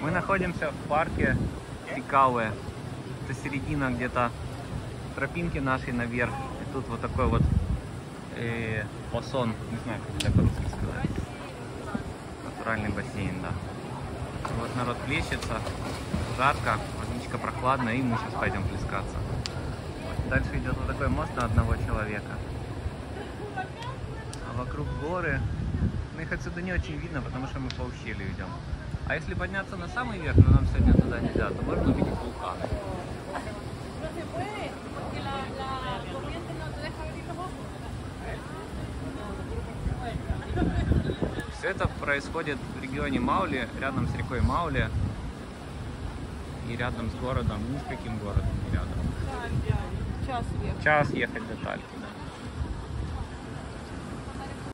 Мы находимся в парке Пикауэ. Это середина где-то тропинки нашей наверх. И тут вот такой вот э, посон, не знаю, как это по-русски сказать. Натуральный бассейн, да. Вот народ плещется, жарко, водичка прохладная, и мы сейчас пойдем плескаться. Дальше идет вот такой мост на одного человека. А вокруг горы. Ну их отсюда не очень видно, потому что мы по ущелью идем. А если подняться на самый верх, но нам сегодня туда нельзя, то можно увидеть вулканы. Все это происходит в регионе Маули, рядом с рекой Маули и рядом с городом, ни с каким городом не рядом. Час вверх. Час ехать до Тальки, да.